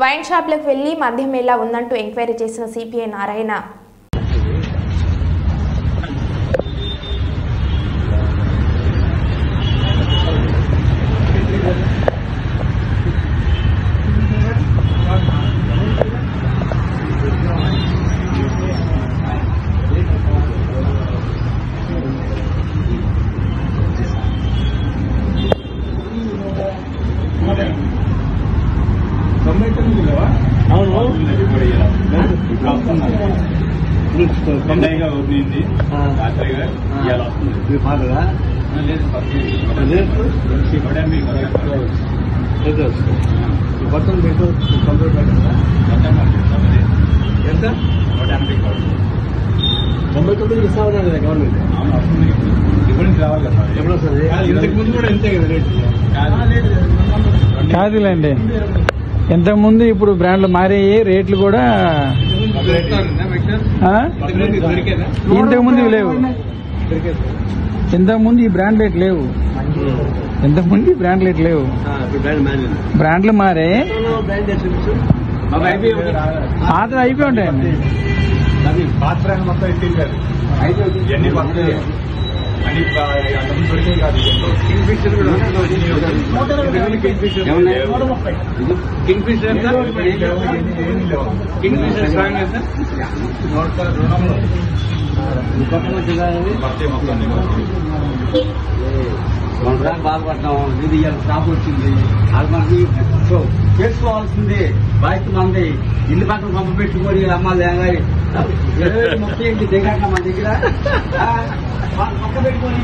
Wine షాప్లకు వెళ్ళి మద్యం ఎలా ఉందంటూ ఎంక్వైరీ చేసిన సిపిఐ నారాయణ. మొత్తం మీకు కంప్లీట్ పెట్టారా ఎంత నూట ఎనభై కోట్లు తొంభై తొమ్మిది ఇస్తా ఉన్నారు కదా గవర్నమెంట్ అవును వస్తుంది ఇవ్వడానికి రావాలి కదా ఎప్పుడు వస్తుంది ఇంతకు ముందు కూడా ఇంతే కదా రేట్ కాదులేండి ఇంతకుముందు ఇప్పుడు బ్రాండ్లు మారాయి రేట్లు కూడా? ఇంతకుముందు ఇవి లేవు. ఇంతకుముందు ఈ బ్రాండ్ రేట్ లేవు. ఇంతకుముందు ఈ బ్రాండ్ రేట్ లేవు. బ్రాండ్లు మారే మాకు అయిపోయి ఉంటాయండి. పాత్ర మొత్తం అన్ని అంతకుముందు దొరికే కాదు కింగ్ ఫిషర్ కూడా Kingfisher Kingfisher strong ఎంత కొత్త మంచిగా బాధపడ్డాం ఇది ఇవాళ స్టాప్ వచ్చింది అది మనకి సో చేసుకోవాల్సింది. బాధ్యత మంది. ఇల్లు పక్కన పంప పెట్టుకొని అమ్మాలి ಪಕ್ಕ ಬಿಟ್ಕೊಂಡು